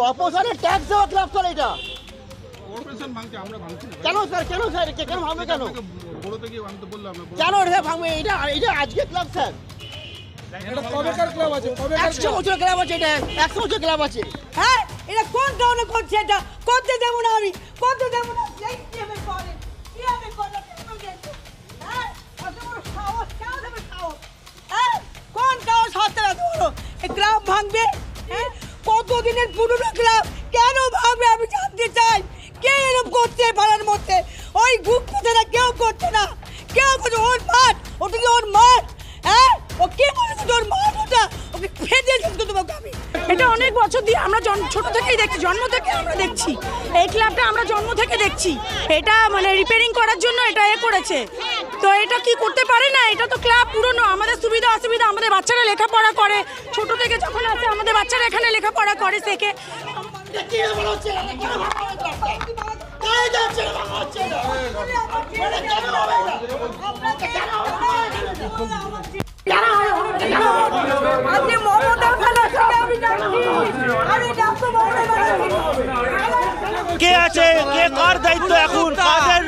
কর্পোরেশনের ট্যাক্স দেওয়া club sir এটা। কেন স্যার কেন স্যার কেন ভাঙবে কেন? কেন এটা ভাঙবে? এটা এটা আজকে ক্লাব স্যার কবেকার ক্লাব আছে? কবেকার একশো বছর ক্লাব আছে এটা। একশো বছর ক্লাব আছে। হ্যাঁ এটা কোন কারণে করছে এটা? করতে দেবো না আমি। করতে দেবো না। পুরনো ক্লাব কেন ভাঙবে আমি জানতে চাই? কে এরকম করছে পাড়ার মধ্যে? ওই গুপ্ত ছাড়া কেউ করছে না। কেউ করছে ওর মাঠ ওটা কি ওর মাঠ। হ্যাঁ? ও কে বলেছে তোর মাঠ ওটা? ওকে শেষ করে দেবো আমি। এটা অনেক বছর দিয়ে আমরা ছোট থেকেই দেখছি, জন্ম থেকে আমরা দেখছি। এই ক্লাবটা আমরা জন্ম থেকে দেখছি। এটা মানে রিপেয়ারিং করার জন্য এটা এ করেছে। তো এটা কি করতে পারে না? এটা তো ক্লাব পুরনো। আমাদের সুবিধা অসুবিধা আমাদের বাচ্চারা লেখাপড়া করে। ছোট থেকে যখন আসে আমাদের বাচ্চারা এখানে লেখাপড়া করে শেখে। কি? আপনি আমি আমি আছে? কে কার দায়িত্ব এখন?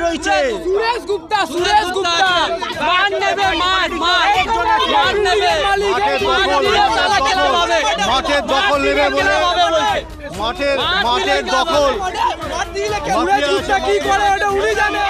রয়েছে। সুরেশ গুপ্তা সুরেশ গুপ্তা মান নেবে মান মান মান নেবে মাঠের দখল নেবে বলে। মাঠের মাঠের দখল কি করে এটা উনি জানে।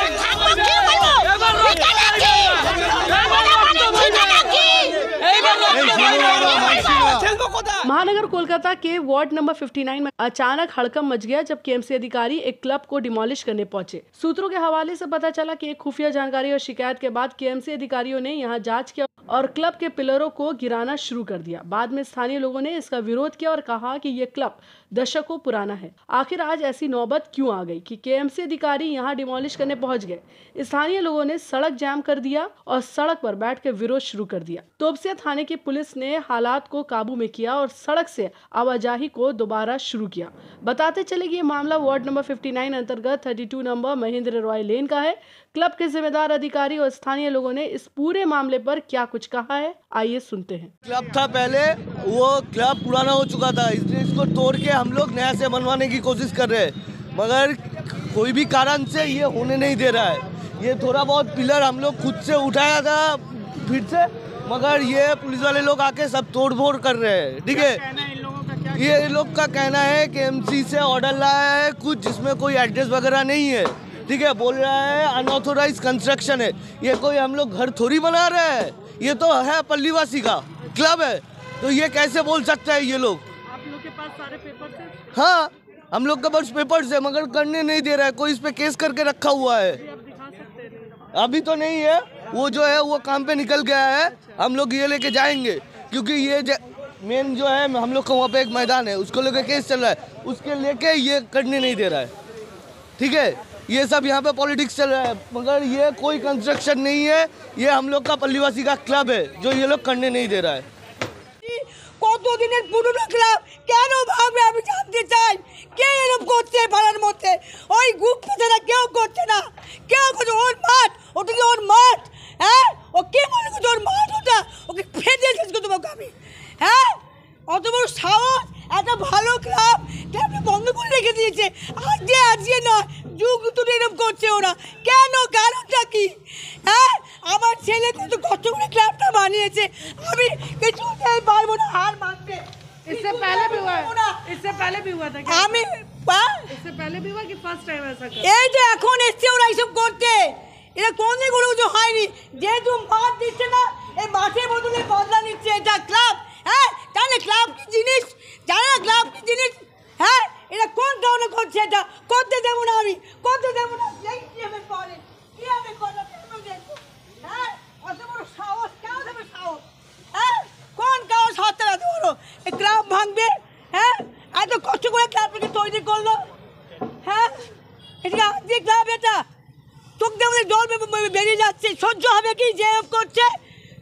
महानगर कोलकाता के वार्ड नंबर 59 में अचानक हड़कम मच गया जब केएमसी अधिकारी एक क्लब को डिमोलिश करने पहुँचे। सूत्रों के हवाले से पता चला कि एक खुफिया जानकारी और शिकायत के बाद केएमसी अधिकारियों ने यहाँ जाँच किया। और क्लब के पिलरों को गिराना शुरू कर दिया। बाद में स्थानीय लोगों ने इसका विरोध किया और कहा कि ये क्लब दशकों पुराना है। आखिर आज ऐसी नौबत क्यों आ गई कि केएमसी अधिकारी यहाँ डिमोलिश करने पहुँच गए? स्थानीय लोगों ने सड़क जाम कर दिया और सड़क पर बैठ कर विरोध शुरू कर दिया। तोपसिया थाने की पुलिस ने हालात को काबू में किया और सड़क से आवाजाही को दोबारा शुरू किया। बताते चले कि ये मामला वार्ड नंबर 59 अंतर्गत 32 नंबर महेंद्र रॉय लेन का है। क्लब के जिम्मेदार अधिकारी और स्थानीय लोगों ने इस पूरे मामले पर क्या कहा है आइए सुनते हैं। क्लब था पहले वो क्लब पुराना हो चुका था इसलिए इसको तोड़ के हम लोग नया से बनवाने की कोशिश कर रहे हैं। मगर कोई भी कारण से ये होने नहीं दे रहा है। ये थोड़ा बहुत पिलर हम लोग खुद से उठाया था फिर से मगर ये पुलिस वाले लोग आके सब तोड़ फोड़ कर रहे हैं ठीक है? ये लोग का कहना है कि एमसी से ऑर्डर लाया है कुछ जिसमें कोई एड्रेस वगैरह नहीं है। ठीक है बोल रहा है अनऑथोराइज कंस्ट्रक्शन है। ये कोई हम लोग घर थोड़ी बना रहे हैं? ये तो है पल्लीवासी का क्लब है। तो ये कैसे बोल सकते हैं ये लोग? आप लोग के पास सारे पेपर हाँ? हम लोग के पास पेपर्स है मगर करने नहीं दे रहा है। कोई इस पे केस करके रखा हुआ है। अभी तो नहीं है। वो जो है वो काम पे निकल गया है। हम लोग ये लेके जाएँगे। क्योंकि ये मेन जो है हम लोग का वहाँ पे एक मैदान है। उसको लेके केस चल रहा है। उसके लेके ये करने नहीं दे रहा है। ठीक है? ये सब यहाँ पे पॉलिटिक्स चल रहा है मगर ये कोई कंस्ट्रक्शन नहीं है ये हम लोग का पल्लीवासी का क्लब है जो ये लोग करने नहीं दे रहा है কতদিনের পুরনো ক্লাব কেন ভাঙবে আমি জানতে চাই কে এরকম করছে পাড়ার মধ্যে ওই গুপ্ত ছাড়া কেউ করছে না কেউ করছে ওর মাঠ ওটা কি ওর মাঠ হ্যাঁ ও কে মনে করছে ওর মাঠ ওটা ওকে ফেদে শেষ করে দেবো আমি হ্যাঁ অত বড় সাহস একটা ভালো ক্লাব ক্লাবটা বন্ধ করে রেখে দিয়েছে আজকে আজকে নয় যুগ তুলে এরকম করছে ওরা কেন কারণটা কি হ্যাঁ আমার ছেলে কত কষ্ট করে ক্লাবটা বানিয়েছে আমি কিছুতেই পারবো না হার মানতে इससे पहले भी हुआ পারবো না। है इससे पहले भी हुआ था क्या আমি হ্যাঁ? इससे पहले भी हुआ कि फर्स्ट टाइम ऐसा कर এই যে এখন এসছে ওরা এইসব করতে এটা কোনদিন কোনো কিছু হয়নি যেহেতু মাঠ দিচ্ছে না ভাঙবে হ্যাঁ? এত কষ্ট করে ক্লাবটাকে তৈরি করল। হ্যাঁ? এটা আজকে ক্লাব এটা। চোখ দিয়ে আমাদের জল বেরিয়ে যাচ্ছে। সহ্য হবে কি যে এরকম করছে?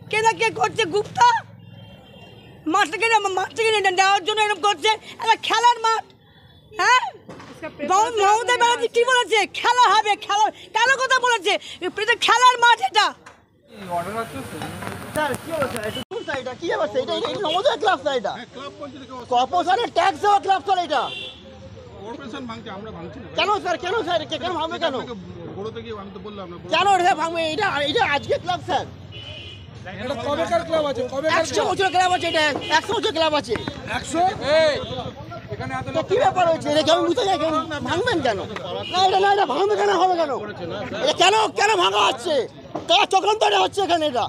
কেনা কে করছে গুপ্তা? মাঠটাকে মাঠটাকে নেওয়ার জন্য এরকম করছে। একটা খেলার মাঠ। হ্যাঁ? মম- মমতা ব্যানার্জি কি বলেছে? খেলা হবে খেলা কেন কথা বলেছে? খেলার মাঠ এটা। এটা? কি অবস্থা? এটা এটা নবোদয় ক্লাব স্যার এটা? হ্যাঁ ক্লাব বলছে দেখো কর্পোরেশনের ট্যাক্স দেওয়া ক্লাব স্যার এটা। কর্পোরেশন ভাঙছে আমরা ভাঙছি না। কেন স্যার? কেন স্যার? কে- কেন ভাঙবে কেন? কেন এটা ভাঙবে? এটা এটা আজকে ক্লাব স্যার। কবেকার ক্লাব আছে? কবেকার একশো বছর ক্লাব আছে এটা। একশো বছর ক্লাব আছে। একশো? কি ব্যাপার হচ্ছে এটা কেমন বুঝতে যায় কেন ভাঙবেন কেন? না এটা না এটা ভাঙবে কেন? হবে কেন? এটা কেন কেন ভাঙা হচ্ছে? কার চক্রান্ত এটা হচ্ছে এখানে এটা?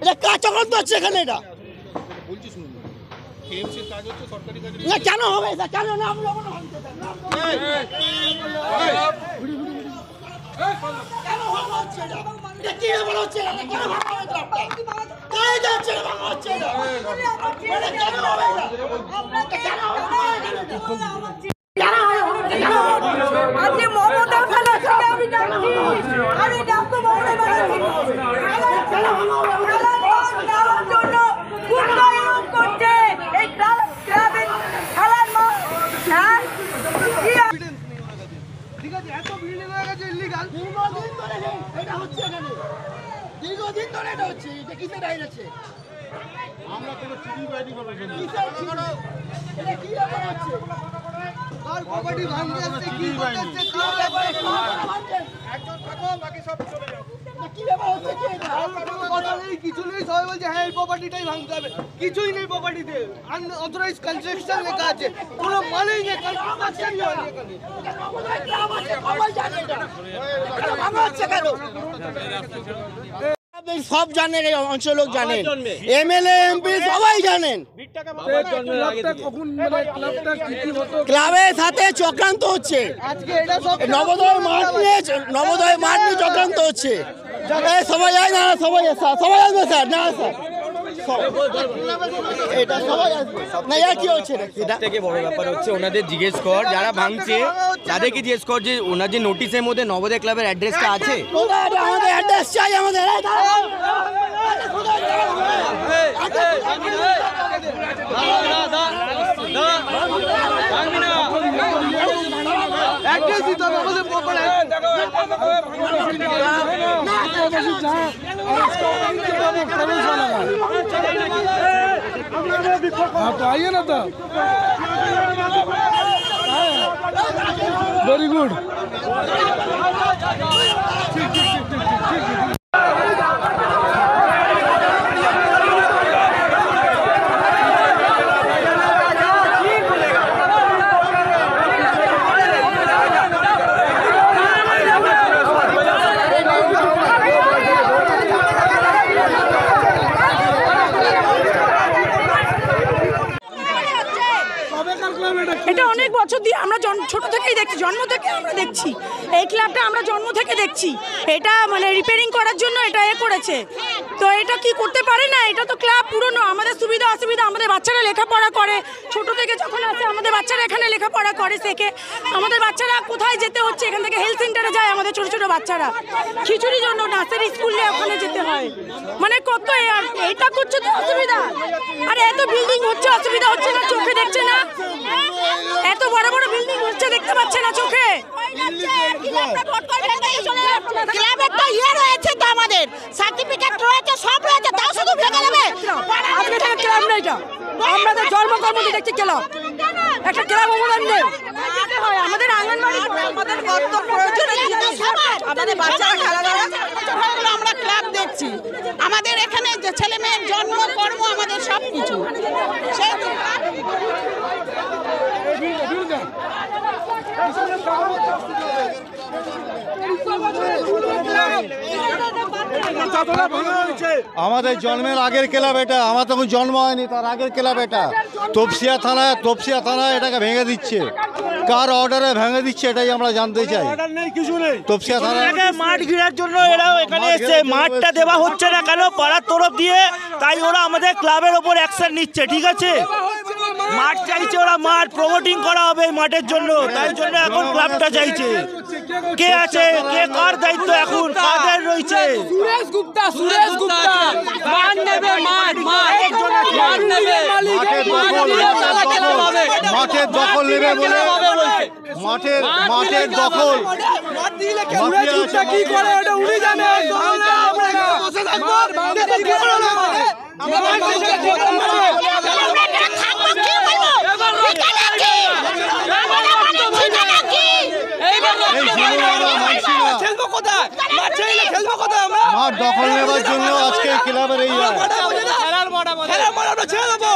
এটা কার চক্রান্ত হচ্ছে এখানে এটা কাজ কাজ না কেন হবে এটা কেন না কেন ভাঙা হচ্ছে এটা? কি ব্যাপার হচ্ছে এটা? কেন হচ্ছে এটা? হচ্ছে এটা হবে এটা? হবে? আজকে মমতা ব্যানার্জিকে আমি ডাকছি আমি ডাকবো মমতা ব্যানার্জিকে খেলার মাঠ দেওয়ার জন্য উন্নয়ন করছে এই ক্লাব ক্লাবের খেলার মাঠ হ্যাঁ কি দীর্ঘদিন ধরে এটা হচ্ছে এখানে। দীর্ঘদিন ধরে এটা হচ্ছে এটা কিসের আইন আছে? আমরা কোনো চিঠি? এটা কি ব্যাপার হচ্ছে? কার প্রপার্টি ভাঙতে আসছে কি ব্যাপার একজন থাকো বাকি সব চলে যাও। কি ব্যাপার হচ্ছে কি এটা? কিছু নেই সবাই বলছে হ্যাঁ এই প্রপার্টিটাই ভাঙতে হবে। কিছুই নেই প্রপার্টিতে আনঅথরাইজ কনস্ট্রাকশন লেখা আছে। কোনো মানেই নেই কনস্ট্রাকশন সব জানেন এই অঞ্চল লোক জানেন এমএলএ এমপি সবাই জানেন। মানে ক্লাবটা কি কি হতো? ক্লাবের সাথে চক্রান্ত হচ্ছে। আজকে এটা সব নবোদয় মাঠ নিয়ে নবোদয় মাঠ নিয়ে চক্রান্ত হচ্ছে। সবাই যায় না সবাই স্যার সবাই আসবে স্যার না স্যার। এটা সবাই আসবে। না কি হচ্ছে? এটা? এটা থেকে বড় ব্যাপার হচ্ছে ওনাদের জিজ্ঞেস কর যারা ভাঙছে তাদেরকে জিজ্ঞেস কর যে ওনার যে নোটিশের মধ্যে নবোদয় ক্লাবের অ্যাড্রেসটা আছে। আমাদের অ্যাড্রেস চাই আমাদের। এই দাঁড়াও। কোথায় অ্যাড্রেস দিতে হবে আমাদের পাশাপাশি যায় তো আইয়ে না তো ভেরি গুড এটা অনেক বছর দিয়ে আমরা ছোট থেকেই দেখছি, জন্ম থেকে আমরা দেখছি। এই ক্লাবটা আমরা জন্ম থেকে দেখছি। এটা মানে রিপেয়ারিং করার জন্য এটা এ করেছে। তো এটা কি করতে পারে না? এটা তো ক্লাব পুরনো, আমাদের সুবিধা, অসুবিধা, আমাদের বাচ্চারা লেখাপড়া করে। ছোট থেকে যখন আসে, আমাদের বাচ্চারা এখানে লেখাপড়া করে শেখে। আমাদের বাচ্চারা কোথায় যেতে হচ্ছে? এখান থেকে হেলথ সেন্টারে যায় আমাদের ছোট ছোট বাচ্চারা। খিচুড়ির জন্য নার্সারি স্কুলে ওখানে যেতে হয়। মানে কত এটা করছে তো অসুবিধা। আরে এত বিল্ডিং হচ্ছে, অসুবিধা হচ্ছে না, চোখে দেখছে না। এত বড় বড় বিল্ডিং হচ্ছে দেখতে পাচ্ছে না চোখে। ক্লাবের তো ইয়ে রয়েছে তো আমাদের। সার্টিফিকেট রয়েছে সব রয়েছে তাও শুধু ভেঙে দেবে। আজকে থেকে ক্লাব নেই এটা। আমরা তো জন্মকর্ম দিয়ে দেখছি ক্লাব। একটা ক্লাব অবদান নেই। আমাদের আঙ্গনবাড়ি আমাদের কত প্রয়োজনীয় আমাদের বাচ্চারা খেলাধুলা আমরা ক্লাব দেখছি। আমাদের এখানে যে ছেলে মেয়ের জন্ম কর্ম আমাদের সব কিছু আমাদের জন্মের আগের ক্লাব এটা আমার তখন জন্ম হয়নি তার আগের ক্লাব এটা। তপসিয়া থানায় তপসিয়া থানায় এটাকে ভেঙে দিচ্ছে। কার অর্ডারে ভেঙে দিচ্ছে এটাই আমরা জানতে চাই। তপসিয়া থানায় মাঠ ঘিরার জন্য এরাও এখানে এসছে। মাঠটা দেওয়া হচ্ছে না কেন? পাড়ার তরফ দিয়ে তাই ওরা আমাদের ক্লাবের ওপর অ্যাকশন নিচ্ছে ঠিক আছে? মাঠ চাইছে ওরা মাঠ প্রমোটিং করা হবে মাঠের জন্য। তাই জন্য এখন ক্লাবটা চাইছে। কে আছে কে কার দায়িত্ব এখন কাদের রয়েছে? সুরেশ গুপ্তা সুরেশ গুপ্তা। মাঠ নেবে মাঠ মাঠ। মাঠ নেবে মাঠের মাঠ দখল নেবে বলে মাঠের মাঠের দখল। মাফিয়া আছে, কি করে। ওটা উনি জানে এই জন্য আমরা মানছি না খেলব কোথায় মাঠ ছেড়ে খেলব কোথায় আমরা মাঠ দখল নেওয়ার জন্য আজকে ক্লাবের এই রায়। খেলার মাঠ আমরা ছেড়ে দেবো